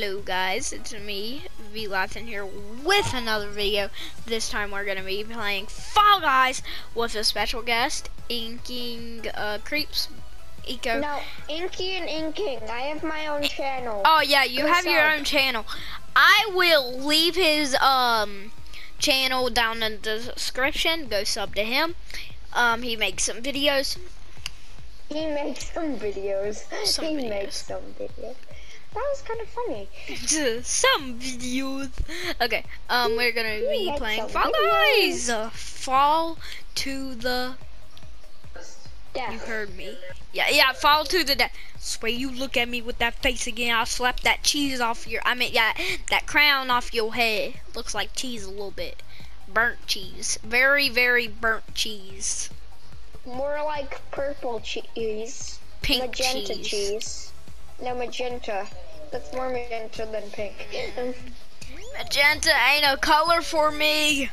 Hello guys, it's me, V in here with another video. This time we're gonna be playing Fall Guys with a special guest, Inking uh, Creeps Eco. No, Inky and Inking. I have my own channel. Oh yeah, you Go have your own channel. I will leave his um channel down in the description. Go sub to him. Um, he makes some videos. He makes some videos. Some he videos. makes some videos. That was kind of funny. some videos. Okay, um, we're gonna be playing Fall Guys. Uh, fall to the. Death. You heard me. Yeah, yeah. Fall to the death. Swear you look at me with that face again, I'll slap that cheese off your. I mean, yeah, that crown off your head. Looks like cheese a little bit. Burnt cheese. Very, very burnt cheese. More like purple cheese. Pink magenta cheese. cheese. No, magenta. That's more magenta than pink. Magenta ain't a color for me.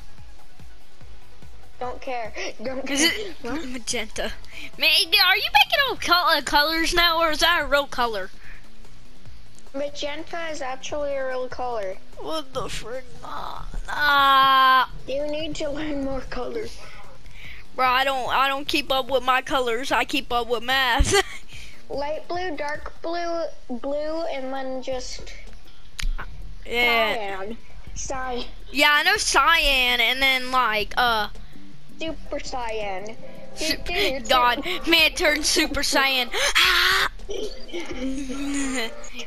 Don't care. Don't Is care. it magenta? Man, are you making up col- uh, colors now, or is that a real color? Magenta is actually a real color. What the frick? Nah, nah. You need to learn more colors. Bro, I don't, I don't keep up with my colors. I keep up with math. Light blue, dark blue, blue, and then just yeah, cyan. Cyan. yeah, I know cyan, and then like, uh, Super cyan. su- God, man turned Super Saiyan.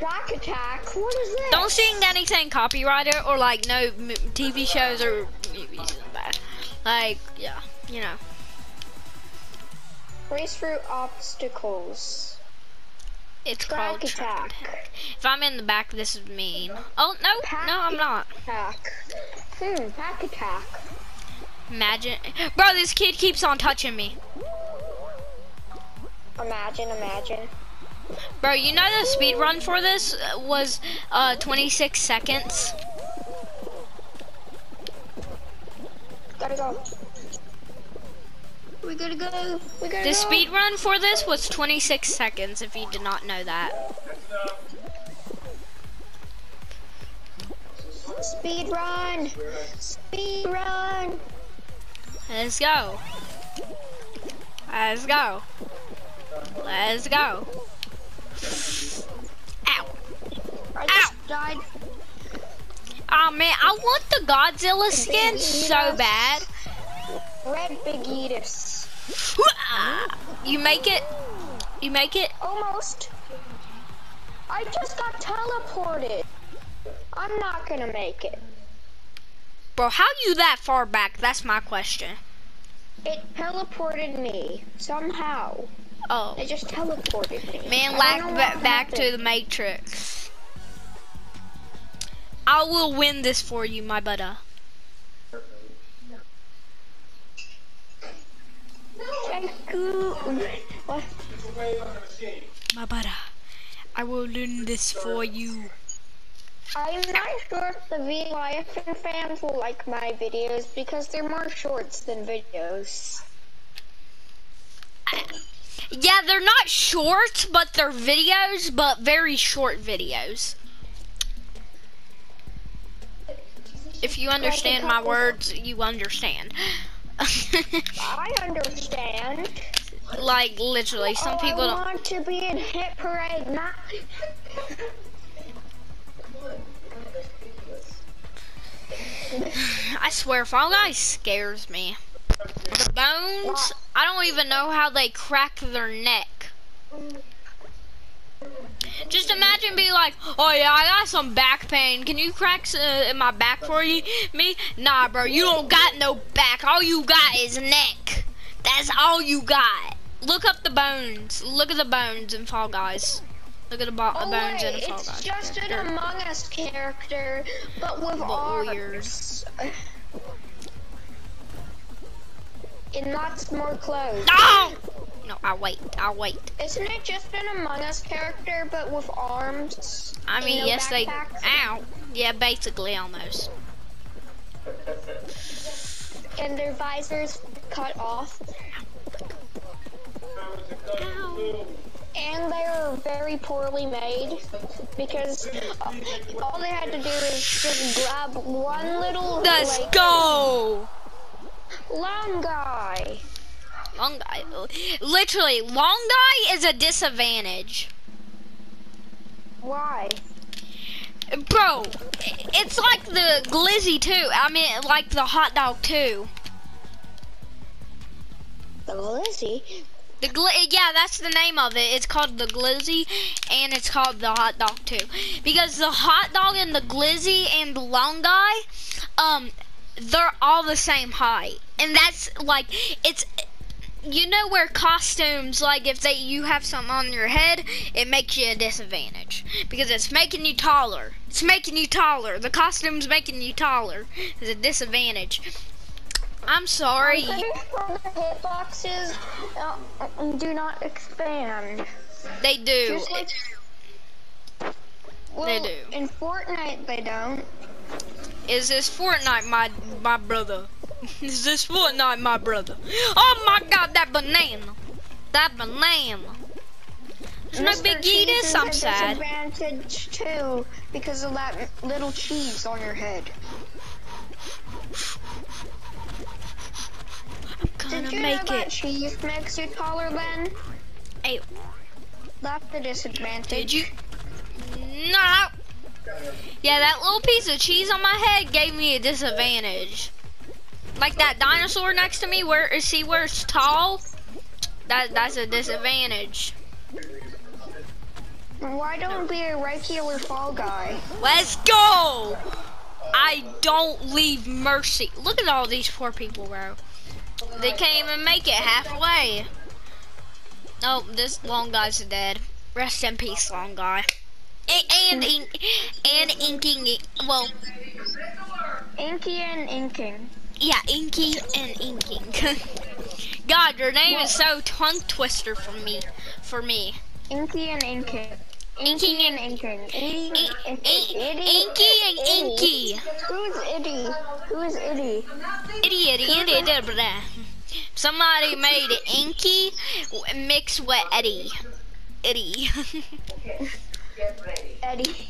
Rock attack. What is this? don't sing anything copyrighted or like no m- TV shows or movies. bad. Like, yeah, you know. Race through obstacles. It's called Track track attack. attack. If I'm in the back, this is mean. Oh no, no, I'm not. Attack. Hmm, pack attack. Imagine, bro, this kid keeps on touching me. Imagine, imagine. Bro, you know the speed run for this was uh 26 seconds. Gotta go. We gotta go. We gotta The go. speed run for this was 26 seconds. If you did not know that. Speed run. Speed run. Let's go. Let's go. Let's go. Ow. I just died. Oh man, I want the Godzilla skin so bad. Red Bigitas. You make it. You make it. Almost. I just got teleported. I'm not gonna make it. Bro, how you that far back? That's my question. It teleported me somehow. Oh. It just teleported me. Man, I lack don't know ba- what back to the Matrix. I will win this for you, my butter. Thank you. What? My butter. I will learn this for you. I'm not sure if the V-liathan fans will like my videos because they're more shorts than videos. Yeah, they're not short, but they're videos, but very short videos. If you understand my words, you understand. I understand. like literally, some oh, people I don't. want to be in Hit Parade, not. I swear, Fall Guys scares me. The bones, I don't even know how they crack their neck. Just imagine being like, oh yeah, I got some back pain. Can you crack uh, my back for you? Me? Nah, bro, you don't got no back. All you got is neck. That's all you got. Look up the bones. Look at the bones in Fall Guys. Look at the bo- Oh bones wait, in Fall Guys. it's just an Among Us character, but with arms. And lots more clothes. No! No, I'll wait. I'll wait. Isn't it just an Among Us character, but with arms? I mean, no yes, they. backpacks? Ow. Yeah, basically, almost. And their visors cut off. Ow. and they were very poorly made because all they had to do is just grab one little Let's like, go. long guy. Long guy. Literally, long guy is a disadvantage. Why? Bro, it's like the glizzy too. I mean, like the hot dog too. The glizzy. The gli yeah, that's the name of it. It's called the glizzy, and it's called the hot dog too. Because the hot dog and the glizzy and the long guy, um, they're all the same height, and that's like it's. You know where costumes, like if they you have something on your head, it makes you a disadvantage because it's making you taller. It's making you taller. The costume's making you taller. It's a disadvantage. I'm sorry. I'm pretty sure the hitboxes uh, do not expand. They do. Like, well, They do. In Fortnite, they don't. Is this Fortnite, my my brother? Is this Fortnite, my brother? Oh my God, that banana, that banana. There's no Mr. big Cheese eaters. I'm sad. disadvantage too because of that little cheese on your head. I'm Did gonna you know make that it. cheese makes you taller then? Hey, That's the disadvantage. did you? No. Yeah, that little piece of cheese on my head gave me a disadvantage. Like that dinosaur next to me, where see where it's tall? That that's a disadvantage. Why don't we be a regular fall guy? Let's go! I don't leave mercy. Look at all these poor people, bro. They can't even make it halfway. Oh, this long guy's dead. Rest in peace, long guy. And and and inking. Well, Inky and inking. yeah, inky and inking. God, your name is so tongue twister for me. For me. Inky and inking. Inking and inking. In- Inky in- Inky and inky. Who's Itty? Who is Itty? Idiot, idiot, idiot, blah. Somebody made Inky mixed with Eddie. Eddie. Eddie.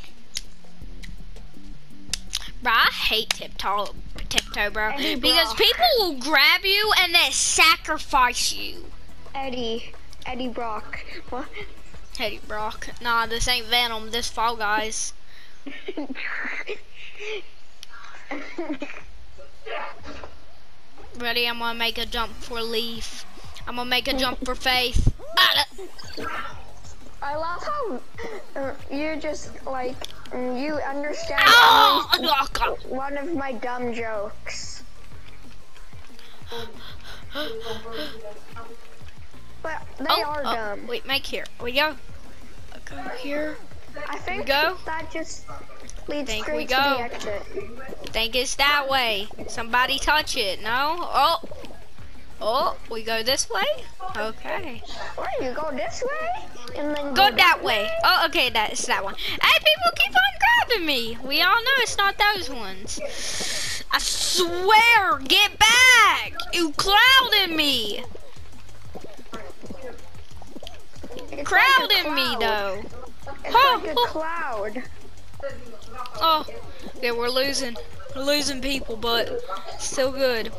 bro, I hate tiptoe, tiptoe, bro. Eddie Because people will grab you and then sacrifice you. Eddie. Eddie Brock. What? Eddie Brock. Nah, this ain't Venom. This Fall Guys. Ready? I'm gonna make a jump for Leaf. I'm gonna make a jump for Faith. Ah, I love how uh, you just like mm, you understand oh, at least God. one of my dumb jokes. But they Oh, are oh, dumb. Wait, Mike here. We go. Go here. I think go? that just leads Think straight we to go. the exit. Think it's that way. Somebody touch it. No? Oh. Oh, we go this way? Okay. Where you go this way and then Go that way. Oh, okay, that's that one. Hey, people keep on grabbing me. We all know it's not those ones. I swear, get back. You clouded me. It's Crowding like me, though. It's Huh, like a huh. cloud. Oh, yeah, we're losing. We're losing people, but still good.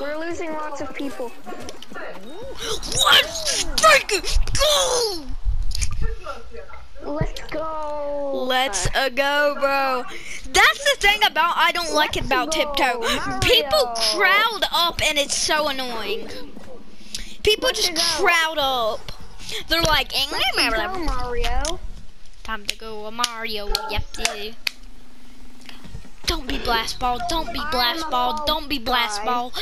We're losing lots of people. Let's go! Let's go. Let's uh, go, bro. That's the thing about I don't like it about go, tiptoe. Mario. People crowd up and it's so annoying. People Let's just go. crowd up. They're like, Let's go, Mario. time to go, Mario. Yep, yeah. Don't be blast ball. Don't be blast ball. Don't be blast ball.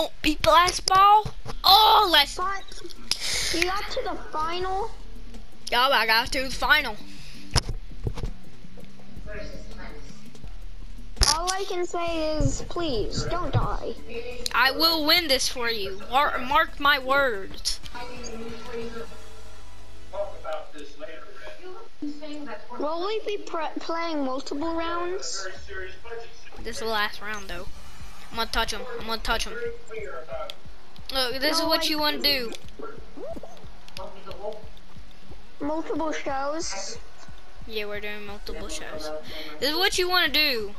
Oh, don't be blast ball. Oh, let's. But you got to the final. Oh, I got to the final. All I can say is, please don't die. I will win this for you. Mar- mark my words. Will we be playing multiple rounds? This is the last round, though. I'm gonna touch him. I'm gonna touch him. Look, this is what I- you want to do. Multiple shows. Yeah, we're doing multiple shows. This is what you want to do.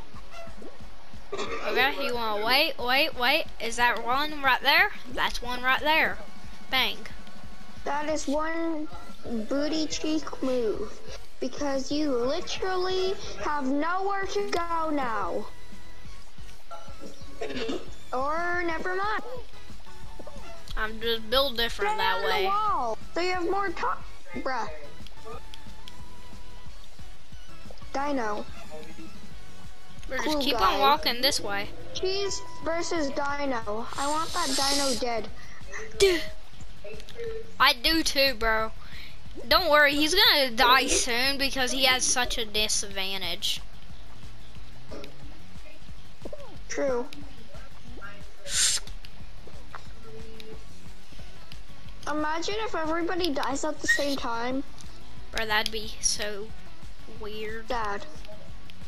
Okay, you want to wait, wait, wait. Is that one right there? That's one right there. Bang. That is one booty cheek move. Because you literally have nowhere to go now. Or never mind. I'm just built different Get that on the way. wall. So you have more top, Bruh. Dino. We're just Cool keep guy. on walking this way. Cheese versus Dino. I want that Dino dead. I do too, bro. Don't worry, he's gonna die soon because he has such a disadvantage. True. Imagine if everybody dies at the same time. Bro, that'd be so weird. Dad.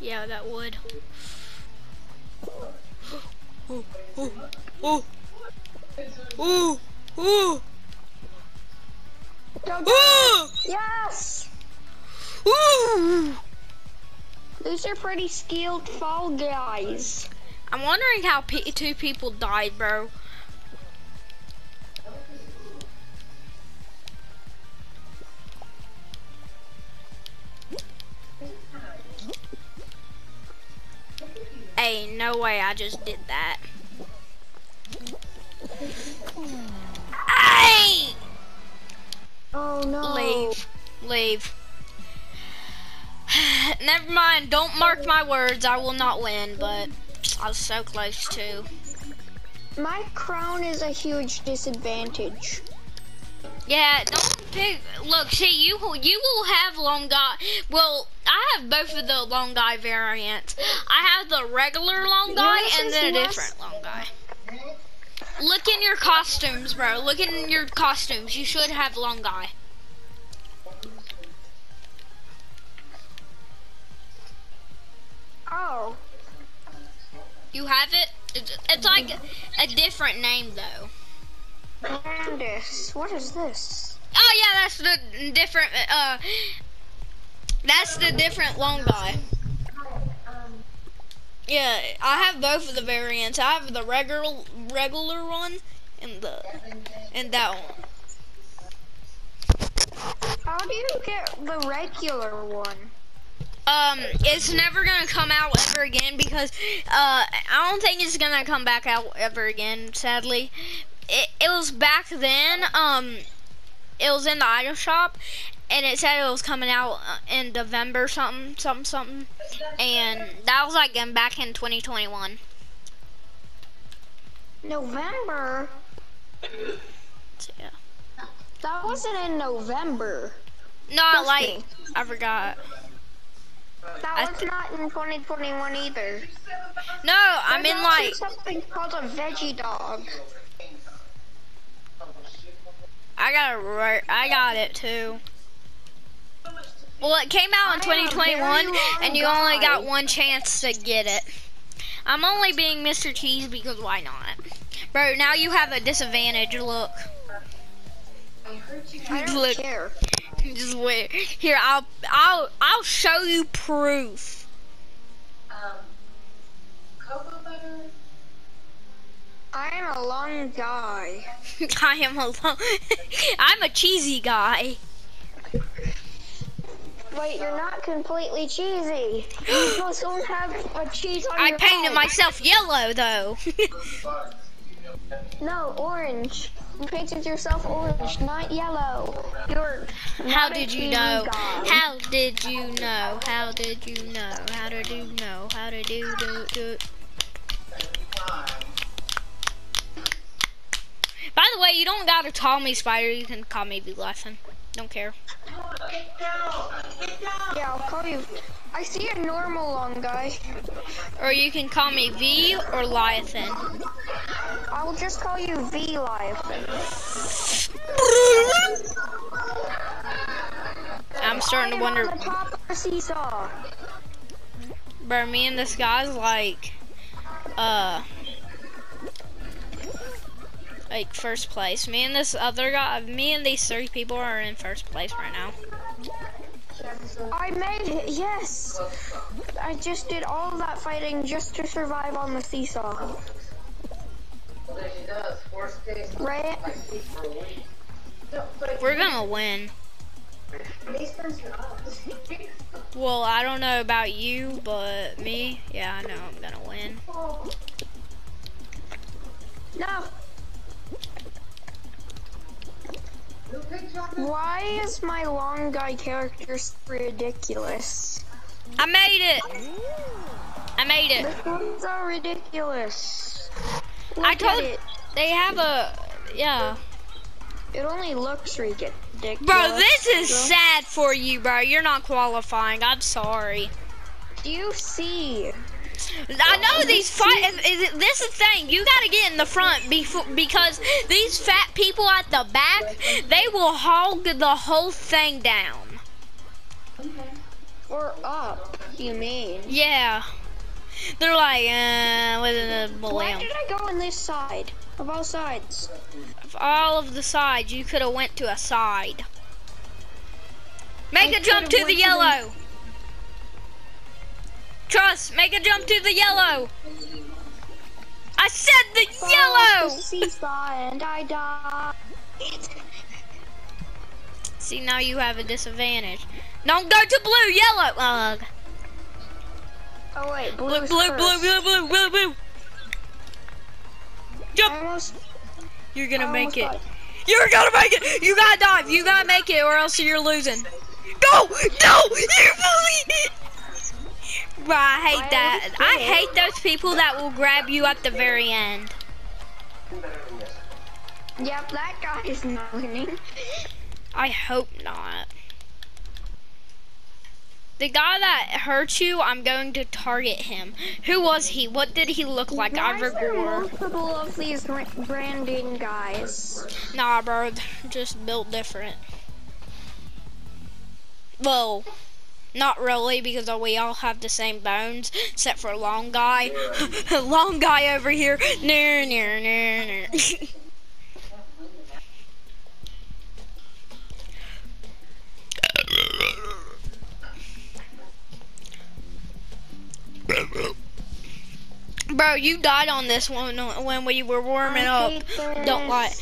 Yeah, that would. Ooh, ooh, ooh. Ooh, ooh, Go, ooh, Yes! ooh. These are pretty skilled fall guys. I'm wondering how two people died, bro. Hey, no way I just did that. Hey! Oh no. Leave. Leave. Never mind, don't mark my words. I will not win, but I was so close to. My crown is a huge disadvantage. Yeah, don't pick. Look, see, you you will have long guy. Well, I have both of the long guy variants. I have the regular long guy and then a different long guy. Look in your costumes, bro. Look in your costumes. You should have long guy. Oh. You have it. It's, it's like a different name though. What is this? Oh yeah, that's the different. Uh, that's the different long guy. Yeah, I have both of the variants. I have the regular regular one and the and that one. How do you get the regular one? Um, it's never gonna come out ever again because uh, I don't think it's gonna come back out ever again. Sadly, it it was back then. Um, it was in the item shop, and it said it was coming out uh, in November something something something, and that was like in back in 2021. November? So, yeah. That wasn't in November. Not like. I forgot. That was not in 2021 either. No, I mean like something called a veggie dog. I got it right. I got it too. Well, it came out in I am a 2021, and you only got one chance to get it. I'm only being Mr. Cheese because why not? Bro, now you have a disadvantage. Look. I don't Look. care. Just wait. Here, I'll I'll I'll show you proof. um, cocoa butter. I am a long guy. I am a long. I'm a cheesy guy. Wait, you're not completely cheesy. You just don't have a cheese on I your painted head. myself yellow though. No, orange. You painted yourself orange, not yellow. You're How did you know? How did you know? How did you know? How did you know? How did you do do? The way, you don't gotta call me Spider. You can call me V Lesson. Don't care. Yeah, I'll call you. I see a normal long guy. Or you can call me V or Liathan. I will just call you V Liathan. I'm starting to wonder, on the top of the seesaw. bro. Me and this guy's like, uh, like first place. Me and this other guy, me and these three people are in first place right now. I made it, yes! I just did all that fighting just to survive on the seesaw. Well, she does. Right? I keep for a week. No, but We're gonna win. these friends are us. Well, I don't know about you, but me, yeah, I know I'm gonna win. No! Why is my long guy character ridiculous? I made it! I made it. One's so ridiculous. Look I told it. they have a yeah. It only looks ridiculous. Bro, this is bro. sad for you, bro. You're not qualifying. I'm sorry. Do you see? I know these fight. Is, is, this is the thing. You gotta get in the front before because these fat people at the back, they will hog the whole thing down. Or up, you mean? Yeah. They're like, uh, with a Why did I go on this side? Of all sides. Of all of the sides, you could have went to a side. Make I a jump to the to the- yellow. Trust, make a jump to the yellow. I said the off yellow. and I died. See, now you have a disadvantage. Don't go to blue, yellow. Ugh. Oh wait, blue, Blue, blue, blue, blue, blue, blue, blue. Jump. almost, You're gonna make it. got- You're gonna make it. You gotta dive. You gotta make it, or else you're losing. Go! No! You bully! Bro, I hate I that. I hate those people that will grab you at the very end. Yep, that guy is not winning. I hope not. The guy that hurt you, I'm going to target him. Who was he? What did he look like? Why there Gore. multiple of these branding guys? Nah, bro, just built different. Well, not really, because we all have the same bones, except for a long guy. long guy over here. Near, near, near, near. Bro, you died on this one when we were warming up. Don't lie.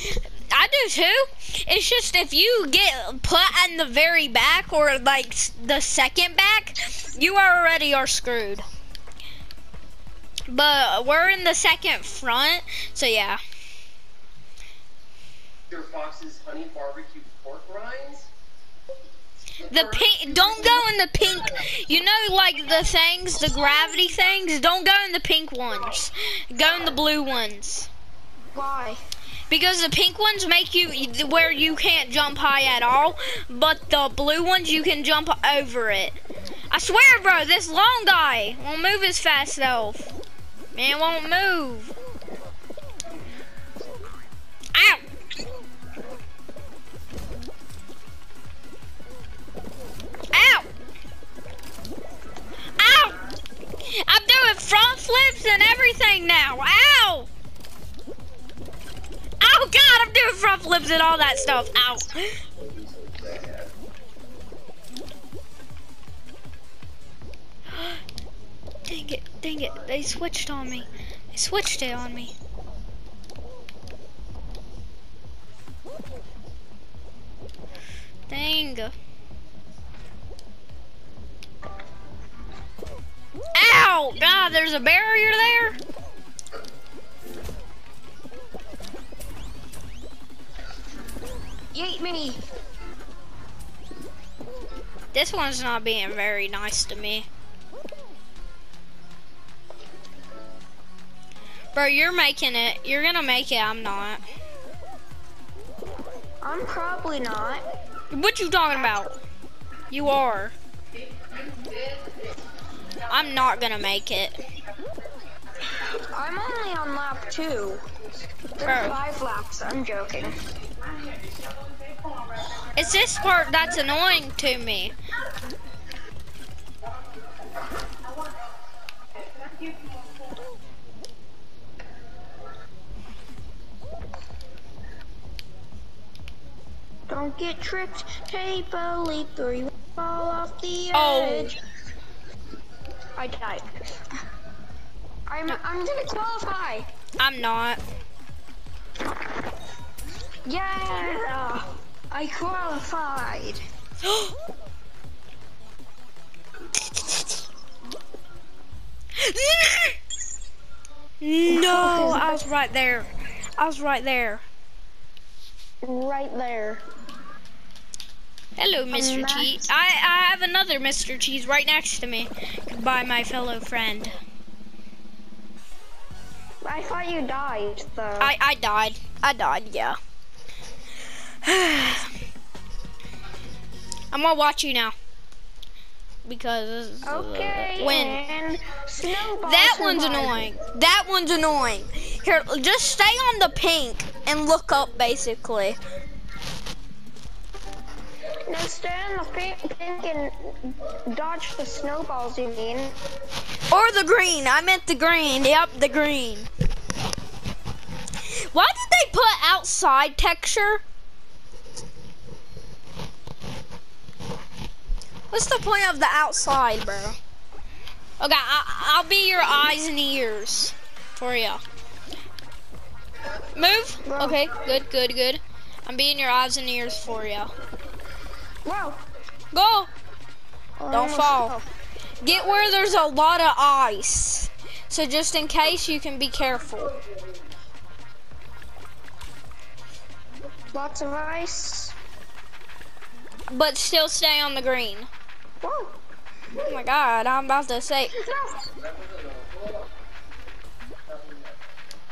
This. I do too. It's just if you get put in the very back or like the second back, you already are screwed. But we're in the second front, so yeah. Mr. Fox's honey barbecue pork rinds? The pink, don't go in the pink. You know, like the things, the gravity things. Don't go in the pink ones. Go in the blue ones. Why? Because the pink ones make you where you can't jump high at all, but the blue ones you can jump over it. I swear, bro, this long guy won't move as fast though. Man won't move. Ow! Ow! Ow! I'm doing front flips and everything now. Ow! Oh god, I'm doing front flips and all that stuff. Ow. Dang it, dang it. They switched on me. They switched it on me. Dang. Ow! God, there's a barrier there? Yeet me! This one's not being very nice to me. Bro, you're making it. You're gonna make it. I'm not. I'm probably not. What you talking about? You are. I'm not gonna make it. I'm only on lap two. There's Bro. five laps. I'm joking. It's this part that's annoying to me. Don't get tricked. Take leap or you fall off the oh. edge. Oh. I died. I'm I'm gonna qualify. I'm not. Yeah, I qualified. no, I was right there. I was right there. Right there. Hello, Mr. Cheese. I, I have another Mr. Cheese right next to me. Goodbye, my fellow friend. I thought you died though. I, I died. I died, yeah. I'm gonna watch you now. Because okay. when snowball that one's annoying. That one's annoying. Here, just stay on the pink and look up basically. Now stand on the pink, pink and dodge the snowballs. You mean? Or the green. I meant the green. Yep, the green. Why did they put outside texture? What's the point of the outside, bro? Okay, I, I'll be your eyes and ears for you. Move. Bro. Okay, good, good, good. I'm being your eyes and ears for you. Wow. Go. Oh, I Don't fall. Get where there's a lot of ice. So just in case, you can be careful. Lots of ice. But still stay on the green. Whoa. Oh my god, I'm about to say.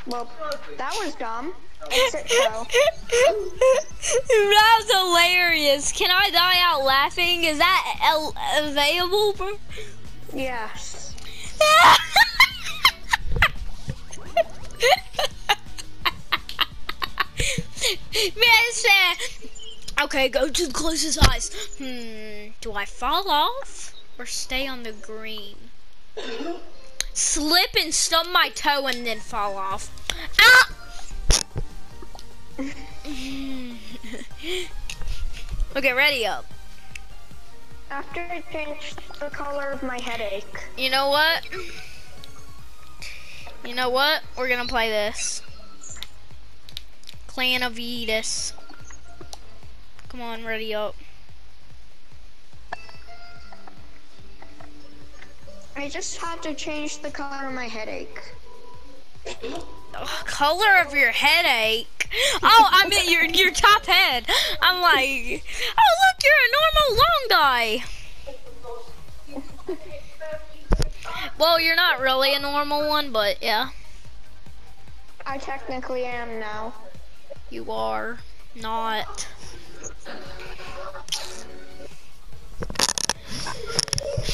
Well, that was dumb. Show. that was hilarious. Can I die out laughing? Is that available, bro? Yes. Man okay, go to the closest eyes. Hmm, do I fall off or stay on the green? Slip and stub my toe and then fall off. Ah! okay, ready up. After I changed the color of my headache. You know what? You know what? We're gonna play this. Clan of Edis. Come on, ready up. I just had to change the color of my headache. Color of your headache. Oh, I meant your your top head. I'm like, oh look, you're a normal long guy. Well, you're not really a normal one, but yeah, I technically am now. you are not.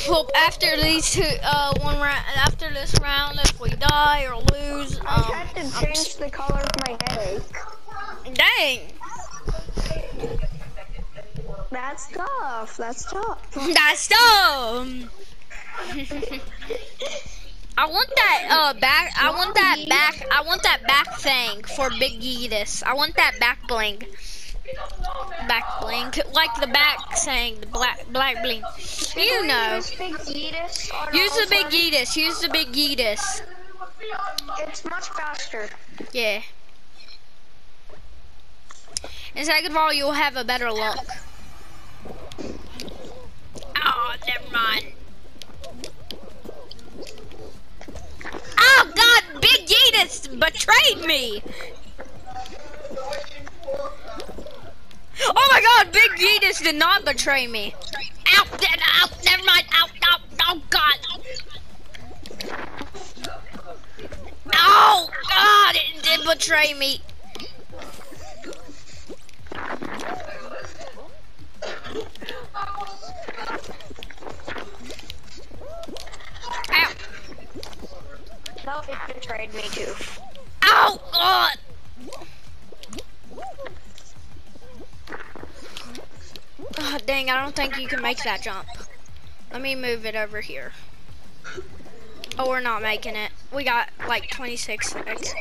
Well, after these two, uh, one round, after this round, if we die or lose, um, I had to I'm change the color of my headache. dang. That's tough. That's tough. That's dumb. I want that uh back. I want that back. I want that back thing for Big Yeetus. I want that back blink. Back blink, like the back saying the black black blink. You know. Use big Yeetus on Use the Big. Yeetus. Use the Big Yeetus. It's much faster. Yeah. And second of all, you'll have a better luck. Oh, never mind. Oh God, Big Yeetus betrayed me. Oh my God, Big Yeetus did not betray me. Ow, dead, ow, never mind, ow, ow, oh God. Oh God, it did betray me. Ow. No, it betrayed me too. Ow, God. Oh, dang, I don't think you can make that jump. Let me move it over here. Oh, we're not making it. We got like 26 seconds.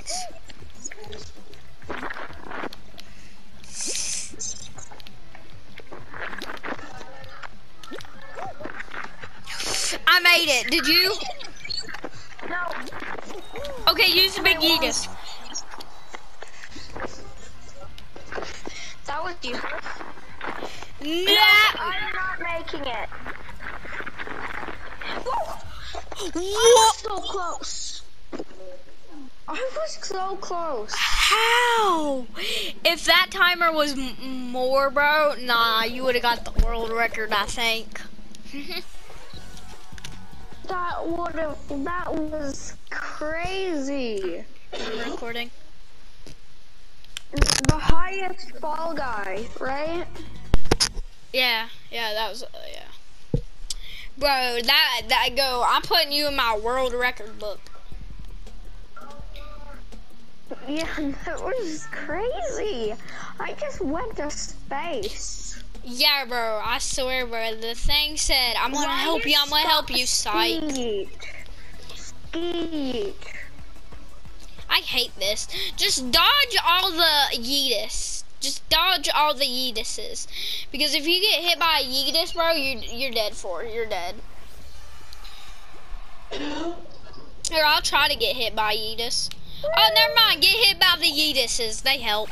I made it. Did you? No. Okay, use the big Yeetus. That was you. Nah. I'm not making it. What? So close. I was so close. How? If that timer was m- more, bro, nah, you would have got the world record, I think. That would have. That was crazy. Recording. The highest fall guy, right? Yeah, yeah, that was, uh, yeah. Bro, that, that go, I'm putting you in my world record book. Yeah, that was crazy. I just went to space. Yeah, bro, I swear, bro, the thing said, I'm gonna help you, I'm gonna help you, psych. Skeet. Skeet. I hate this. Just dodge all the Yeetus. Just dodge all the Yeetuses. Because if you get hit by a Yeetus, bro, you're, you're dead for it. You're dead. Here, I'll try to get hit by a Yeetus. Oh, never mind. Get hit by the Yeetuses. They help.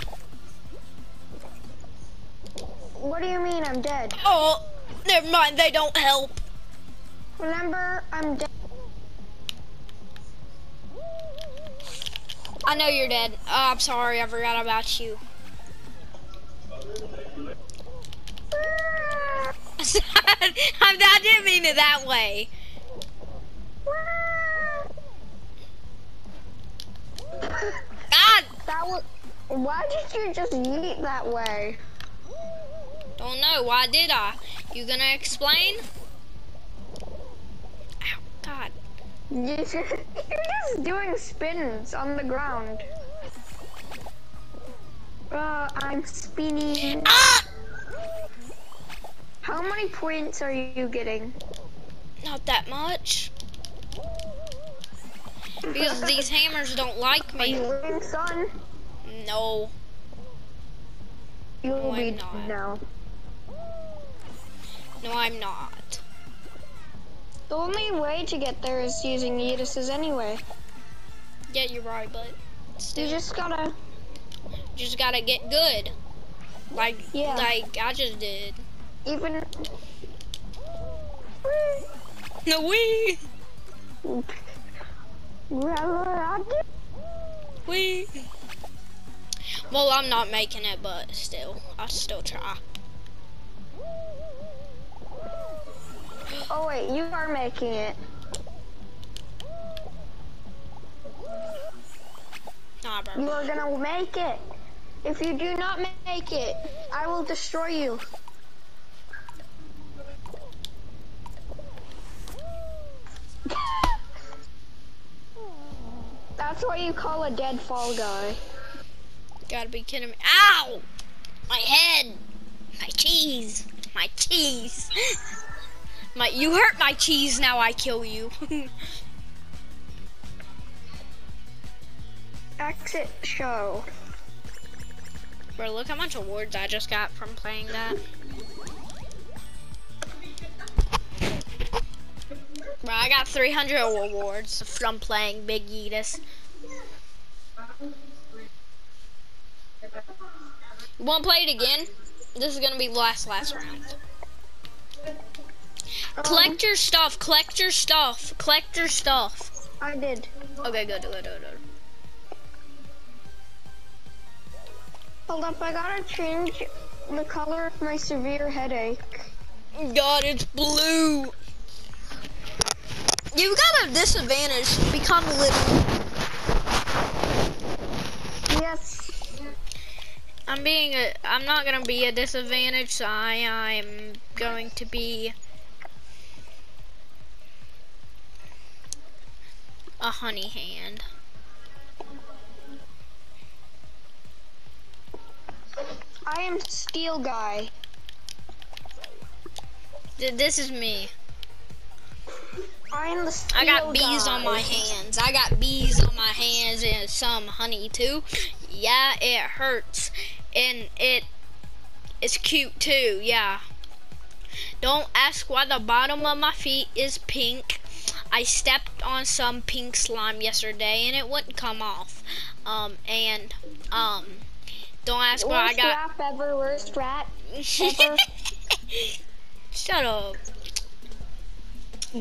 What do you mean I'm dead? Oh, never mind. They don't help. Remember, I'm dead. I know you're dead. Oh, I'm sorry. I forgot about you. I didn't mean it that way. God, That was. Why did you just yeet that way? don't know. Why did I? You gonna explain? Ow, God. You You're just doing spins on the ground. Uh, I'm spinning. Ah! How many points are you getting? Not that much. Because these hammers don't like Are you me. winning, son? No. You'll No, I'm be not. no. No, I'm not. The only way to get there is using Yeetuses anyway. Yeah, you're right, but You just gotta. Just gotta get good. Like, Yeah. like I just did. Even. No, we, we. Well, I'm not making it, but still, I'll still try. Oh wait, you are making it. Nah, bro. You are gonna make it. If you do not make it, I will destroy you. That's what you call a dead fall guy. Gotta be kidding me. Ow! My head! My cheese! My cheese! My, you hurt my cheese, now I kill you. Exit show. Bro, look how much awards I just got from playing that. Bro, I got 300 awards from playing Big Yeetus. You wanna play it again? This is gonna be the last, last round. Collect your stuff, collect your stuff, collect your stuff. I did. Okay, good, good, good, good. Hold up, I gotta change the color of my severe headache. God, it's blue. You've got a disadvantage. Become little. Yes. I'm being a. I'm not gonna be a disadvantage. So I am going to be a honey hand. I am steel guy. Th- This is me. I am the steel I got bees guy. on my hands. I got bees on my hands and some honey too. Yeah, it hurts. And it it's cute too, yeah. Don't ask why the bottom of my feet is pink. I stepped on some pink slime yesterday and it wouldn't come off. Um, and um, don't ask what I Worst got. rap ever, worst rat ever. Shut up.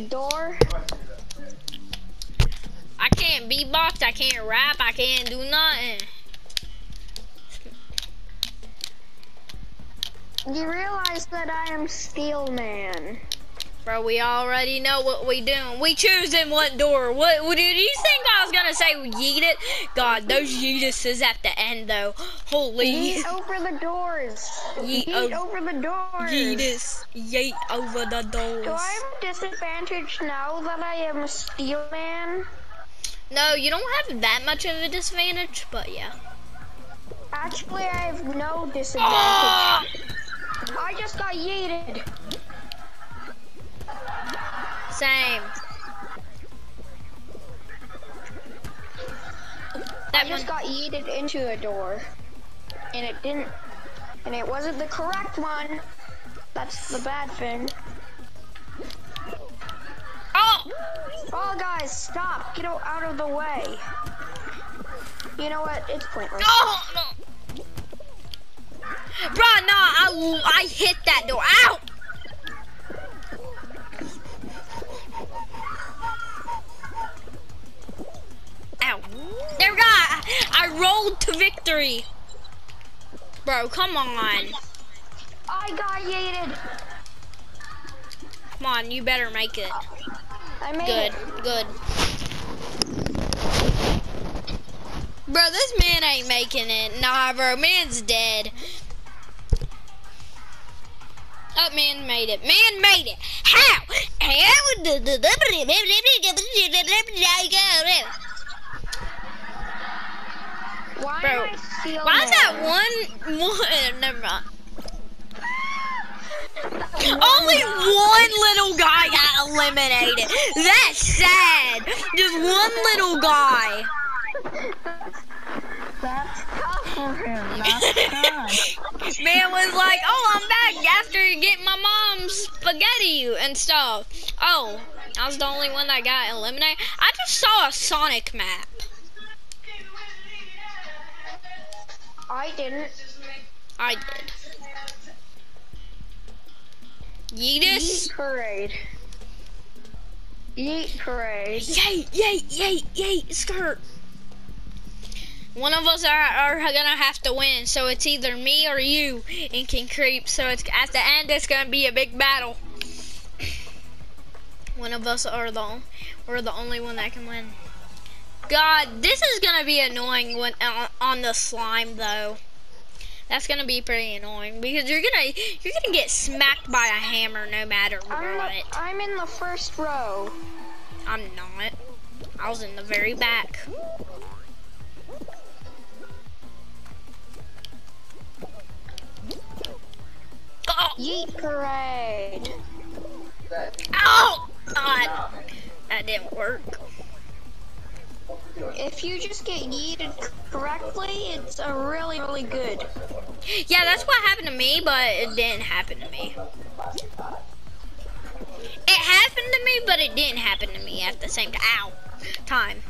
Door. I can't beatbox. I can't rap. I can't do nothing. You realize that I am Steel Man. Bro, we already know what we doing. We choosing what door. What, what did you think I was gonna say? Yeet it. God, those yeetuses at the end though. Holy. Yeet over the doors. Yeet Yeet, over the doors. Yeetus. Yeet over the doors. Do I have a disadvantage now that I am a Steel Man? No, you don't have that much of a disadvantage, but yeah. Actually, I have no disadvantage. Ah! I just got yeeted. Same. I That just got yeeted into a door. And it didn't, and it wasn't the correct one. That's the bad thing. Oh! Oh, guys, stop. Get out of the way. You know what? It's pointless. Oh! No. Bro, no, I, I hit that door. Ow! Ow. There we go. I, rolled to victory. Bro, come on. I got yeeted. Come on, you better make it. I made Good, it. good. Bro, this man ain't making it. Nah, bro, man's dead. Oh, man made it. Man made it. How? Why Bro, am I Steel Why is that one? One. Never mind. Only one little guy got eliminated. That's sad. Just one little guy. That's tough for him. That's tough. Man was like, oh, I'm back after getting my mom's spaghetti and stuff. Oh, I was the only one that got eliminated. I just saw a Sonic map. I didn't. I did. Yeetus. Yeet parade. Yeet parade. Yay, yay, yay, yay, skirt. One of us are, are gonna have to win, so it's either me or you in King Creep. So it's at the end, it's gonna be a big battle. One of us are the we're the only one that can win. God, this is gonna be annoying when uh, on the slime though. That's gonna be pretty annoying because you're gonna you're gonna get smacked by a hammer no matter I'm, what. the, I'm in the first row. I'm not. I was in the very back. Oh, Yeet parade. oh, God. That didn't work. If you just get yeeted correctly, it's a really, really good. Yeah, that's what happened to me, but it didn't happen to me. It happened to me, but it didn't happen to me at the same time. Ow. Time.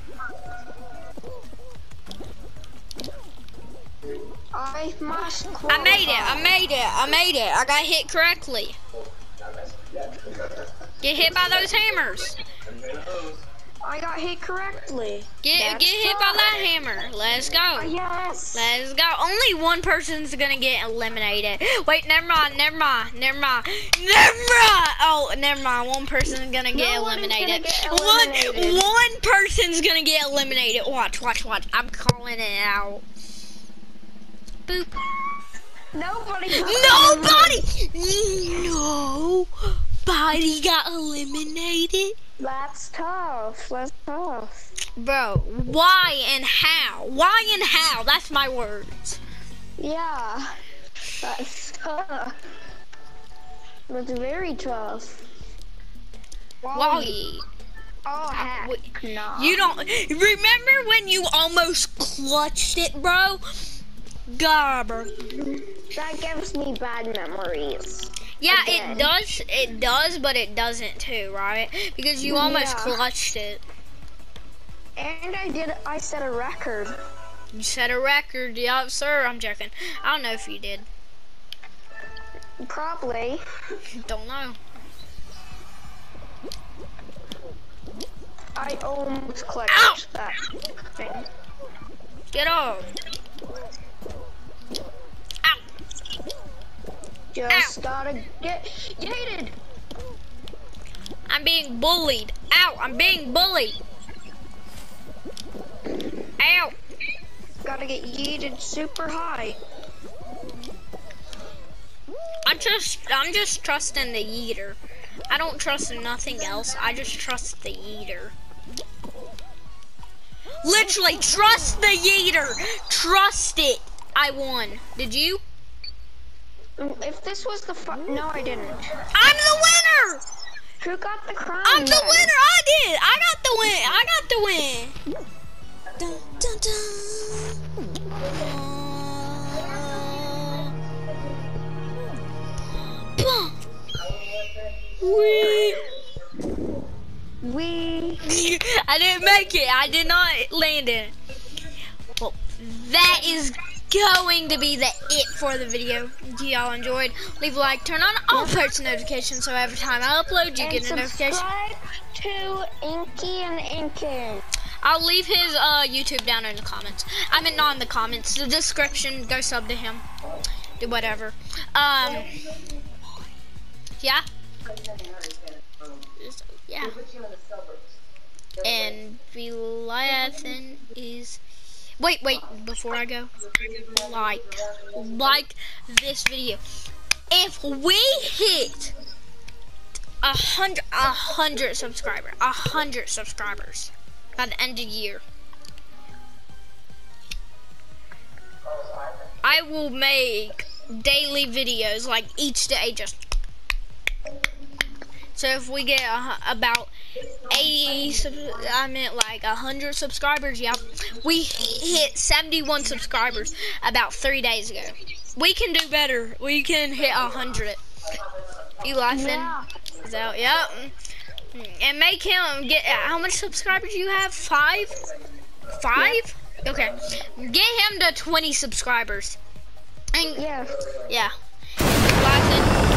I must I made it. I made it. I made it. I got hit correctly. Get hit by those hammers. I got hit correctly. Get That's get hit by that hammer. Let's go. Uh, yes. Let's go. Only one person's gonna get eliminated. Wait, never mind, never mind, never mind, never mind. Oh, never mind. One person's gonna get No one is gonna eliminated. get One eliminated. one person's gonna get eliminated. Watch, watch, watch. I'm calling it out. Boop. Nobody. Nobody. Nobody got eliminated. That's tough. That's tough. Bro, why and how? Why and how? That's my words. Yeah. That's tough. That's very tough. Wally. Oh, ah, heck. No. You don't remember when you almost clutched it, bro? God, bro. That gives me bad memories. Yeah, again. it does. It does, but it doesn't too, right? Because you almost Yeah. clutched it. And I did. I set a record. You set a record, yeah, sir. I'm joking. I don't know if you did. Probably. Don't know. I almost Ow! clutched that thing. Get off. Ow. Just gotta get yeeted. I'm being bullied. Ow, I'm being bullied. Ow. Gotta get yeeted super high. I'm just I'm just trusting the eater. I don't trust nothing else. I just trust the eater. Literally trust the eater. Trust it. I won. Did you? If this was the no, I didn't. I'm the winner. Who got the crown? I'm the then? winner. I did. I got the win. I got the win. Dun, dun, dun. Wee. We. I didn't make it. I did not land it. Well, that is going to be the it for the video. If y'all enjoyed, leave a like, turn on all post notifications so every time I upload, you and get a notification. to Inky and Inky. I'll leave his uh, YouTube down in the comments. I mean, not in the comments, the description. Go sub to him. Do whatever. Um, yeah. So, yeah. And V-liathan is. Wait, wait, before I go, like, like this video. If we hit a hundred, a hundred subscribers, a hundred subscribers by the end of the year, I will make daily videos, like each day, just. So if we get a, about 80, I meant like 100 subscribers, yeah. We hit 71 subscribers about three days ago. We can do better. We can hit 100. You laughing? Yeah. Is that, yep. And make him get, how much subscribers you have? Five? Five? Okay. Get him to 20 subscribers. And, Yeah. yeah. Laughing.